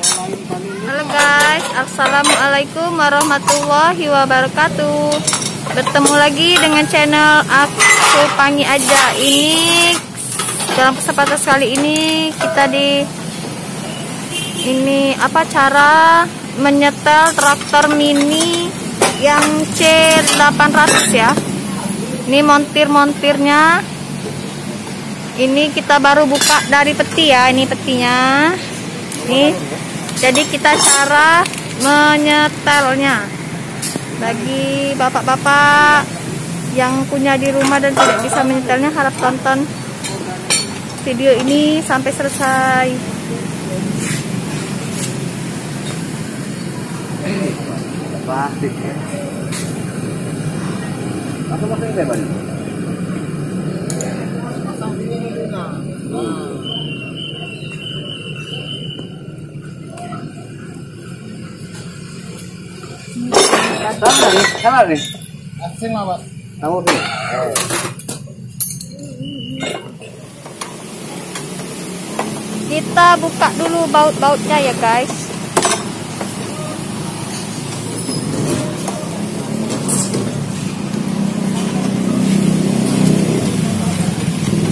Halo guys, Assalamualaikum warahmatullahi wabarakatuh. Bertemu lagi dengan channel aku Pangi Aja. Ini dalam kesempatan sekali ini kita di Ini apa cara menyetel traktor mini yang C800 ya. Ini montir-montirnya. Ini kita baru buka dari peti ya, ini petinya Nih jadi kita cara menyetelnya. Bagi bapak-bapak yang punya di rumah dan tidak bisa menyetelnya harap tonton video ini sampai selesai. Plastik ya. Apa maksudnya bang kita buka dulu baut-bautnya ya guys.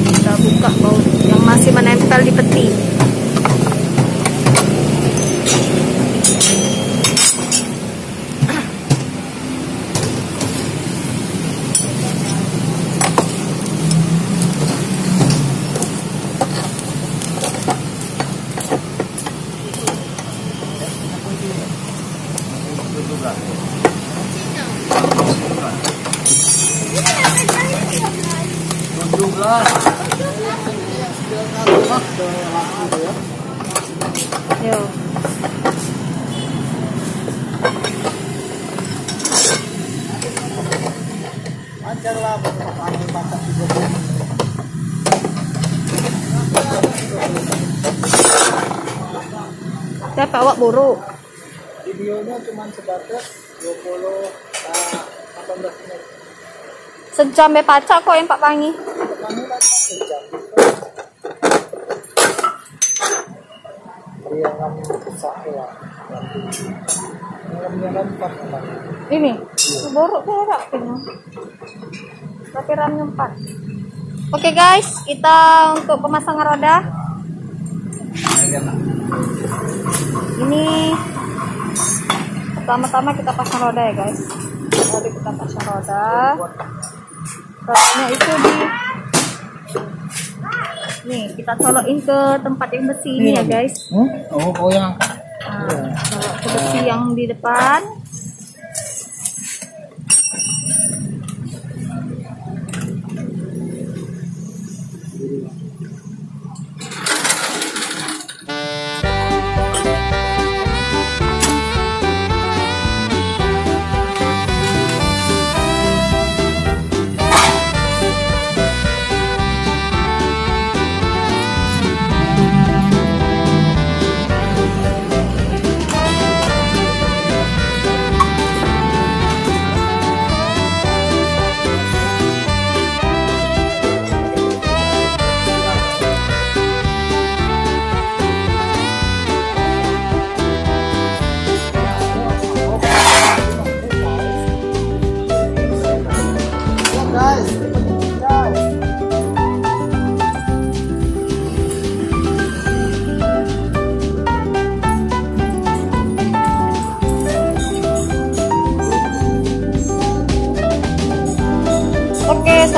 Kita buka baut yang masih menempel di peti awak buruk? Videonya cuma sebatas 20 ah, 18 menit. Sejam ya pacak kok yang Pak Pangi. Kami lah sejam. Kami besar ya. Kan empat. Ini, buruk berak kayaknya. Tapi ramnya empat. Oke guys, kita untuk pemasangan roda. Ini pertama-tama kita pasang roda ya guys. Jadi kita pasang roda. Rodanya itu di Nih, kita colokin ke tempat yang besi ini ya guys. Hmm? Oh, oh yang Nah, colok ke besi yang di depan.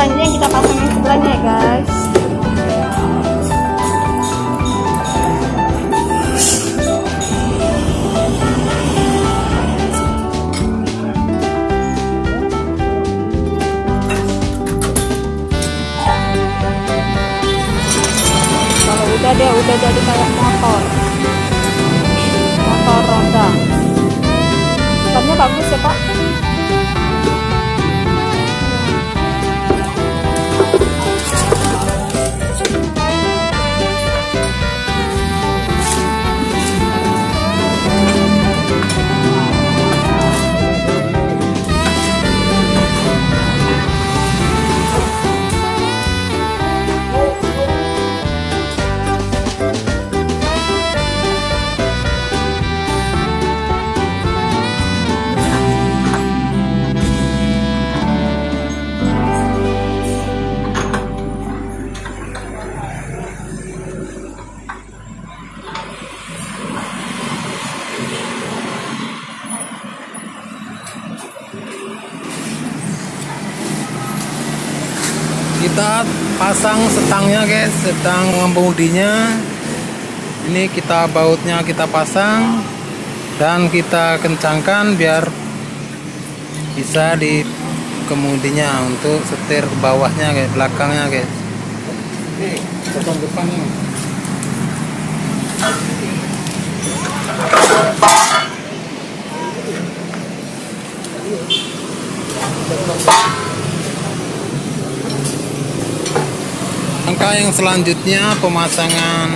selanjutnya kita pasang yang sebelahnya ya guys. Kalau udah deh udah jadi kayak motor. Motor roda Kamu bagus ya pak. Pasang setangnya guys. Setang pengemudinya ini kita bautnya kita pasang dan kita kencangkan biar bisa di kemudinya untuk setir ke bawahnya guys belakangnya guys Langkah yang selanjutnya pemasangan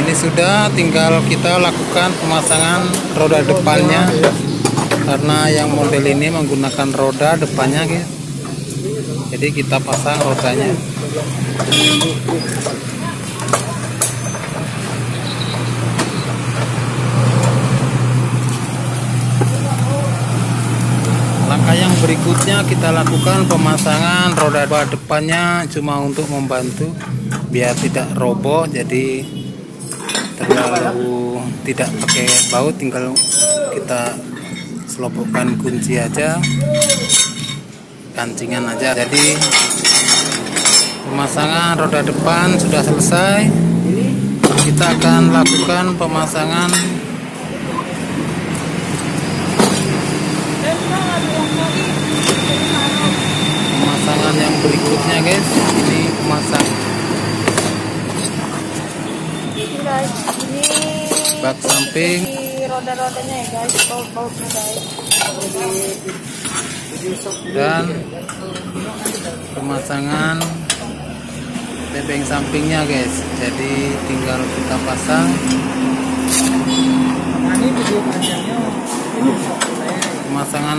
ini sudah tinggal kita lakukan pemasangan roda depannya karena yang model ini menggunakan roda depannya. Jadi kita pasang rodanya. Langkah yang berikutnya kita lakukan pemasangan roda depannya cuma untuk membantu biar tidak roboh jadi terlalu tidak pakai baut tinggal kita selopokkan kunci aja kancingan aja. Jadi pemasangan roda depan sudah selesai. Kita akan lakukan pemasangan yang berikutnya guys. Ini pemasang Ini bak samping. Roda-rodanya ya guys, baut-bautnya guys. dan pemasangan tebeng sampingnya guys. Jadi tinggal kita pasang. Pemasangan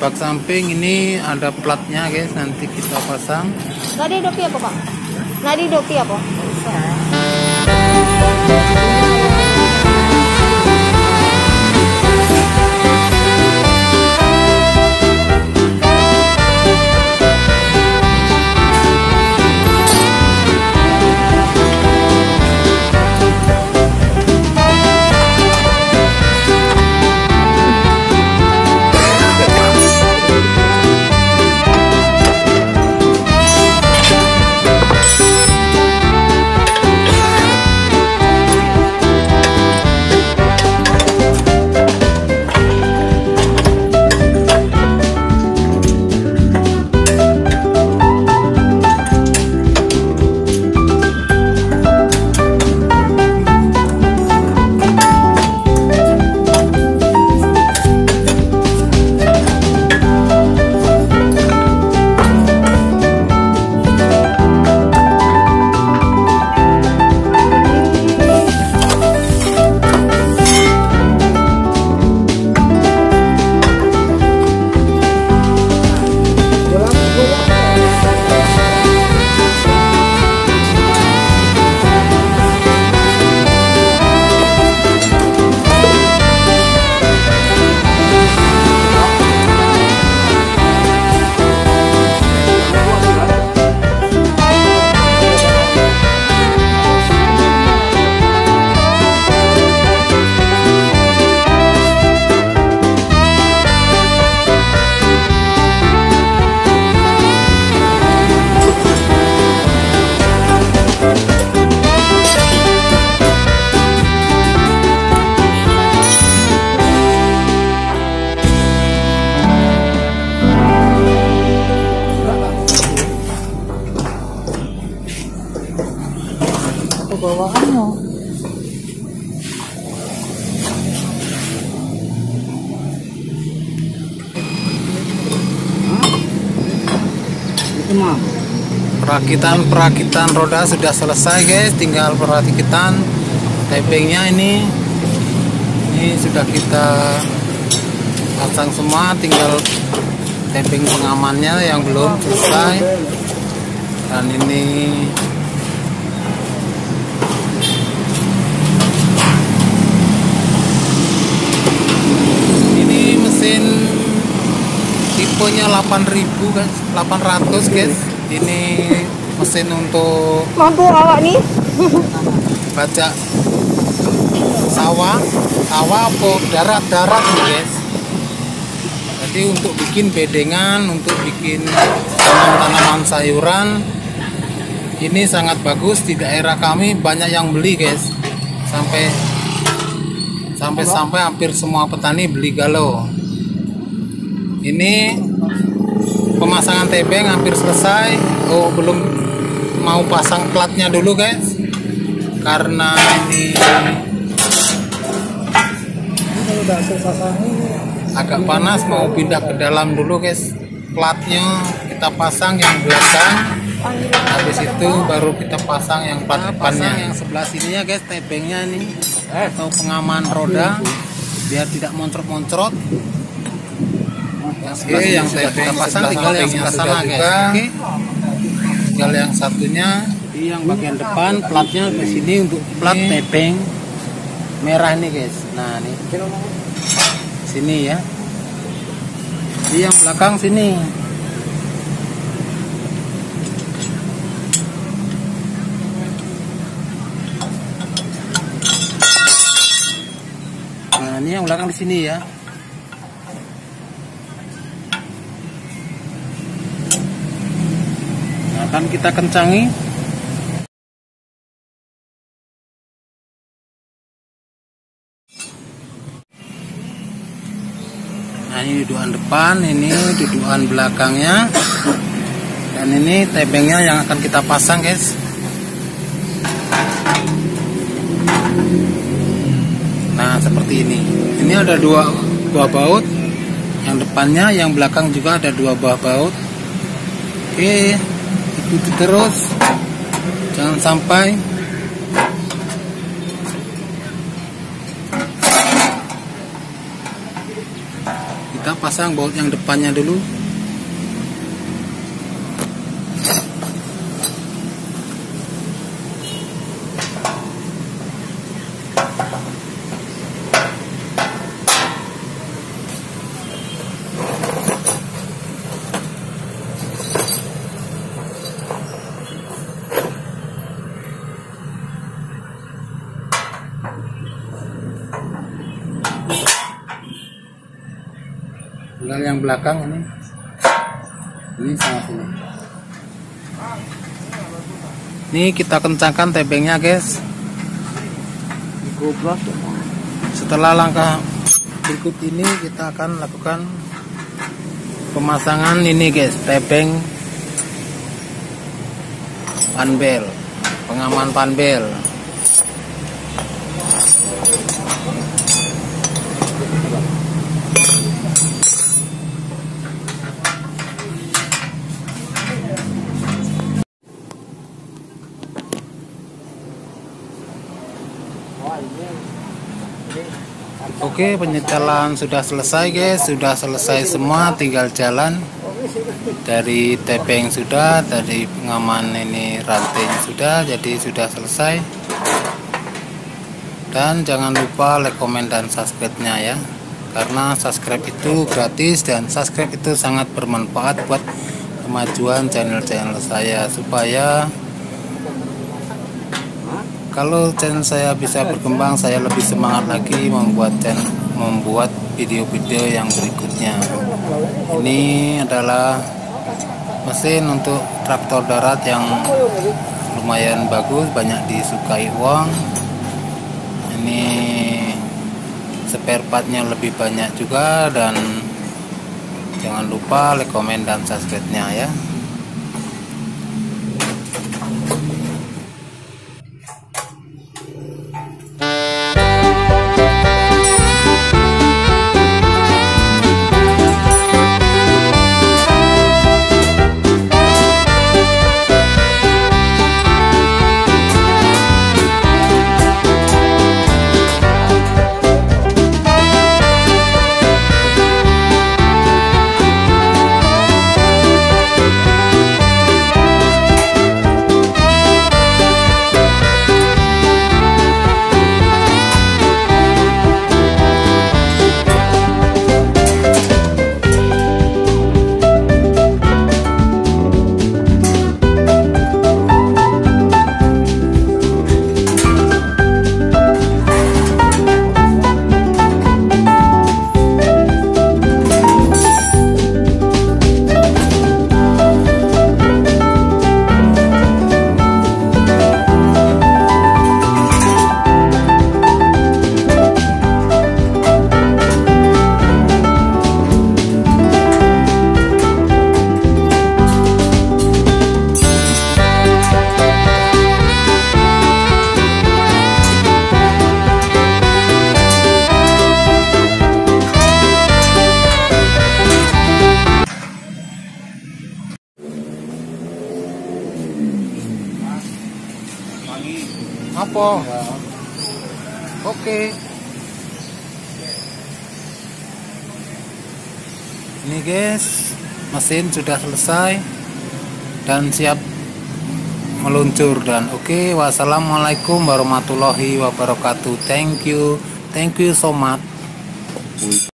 bak samping ini ada platnya guys nanti kita pasang Nadi dopi apa pak? Nadi dopi apa? Perakitan-perakitan roda sudah selesai guys. Tinggal perakitan tapingnya ini. Ini sudah kita pasang semua. Tinggal taping pengamannya yang belum selesai. Dan ini ini mesin tipenya 8000 guys. 800 guys. Ini mesin untuk Mampu awak nih? baca sawah sawah apa darat darat nih guys Jadi untuk bikin bedengan, untuk bikin tanaman-tanaman sayuran ini sangat bagus di daerah kami banyak yang beli guys. Sampai sampai sampai hampir semua petani beli galau. Ini pemasangan tebeng hampir selesai. Oh belum mau pasang platnya dulu guys. Karena ini pasang agak panas mau pindah ke dalam dulu guys platnya kita pasang yang belakang habis itu baru kita pasang yang plat depannya yang sebelah sininya guys tebengnya nih atau pengaman roda biar tidak moncrot-moncrot yang tebeng kita pasang tinggal yang sebelah sana guys. Oke. Tinggal yang satunya. Di yang bagian depan platnya ke sini untuk plat tebeng merah nih guys. Nah, nih. Sini ya. Di yang belakang sini. Nah ini yang belakang di sini ya akan kita kencangi Nah ini dudukan depan, ini dudukan belakangnya, dan ini tebengnya yang akan kita pasang guys. Nah seperti ini. Ini ada dua buah baut, yang depannya, yang belakang juga ada dua buah baut. Oke, ikuti terus, jangan sampai. Kita pasang baut yang depannya dulu tinggal yang belakang ini. Ini sangat ini. Ini kita kencangkan tebengnya guys. Setelah langkah berikut ini kita akan lakukan pemasangan ini guys. Tebeng panbel pengaman panbel Oke penyetelan sudah selesai guys. Sudah selesai semua tinggal jalan. Dari tebeng sudah dari pengaman ini rantainya sudah jadi sudah selesai. Dan jangan lupa like comment dan subscribe nya ya. Karena subscribe itu gratis dan subscribe itu sangat bermanfaat buat kemajuan channel-channel saya supaya kalau channel saya bisa berkembang saya lebih semangat lagi membuat channel membuat video-video yang berikutnya. Ini adalah mesin untuk traktor darat yang lumayan bagus banyak disukai uang. Ini spare partnya lebih banyak juga dan jangan lupa like comment dan subscribe nya ya apa? Oke. Ini guys, mesin sudah selesai dan siap meluncur dan oke wassalamualaikum warahmatullahi wabarakatuh thank you thank you so much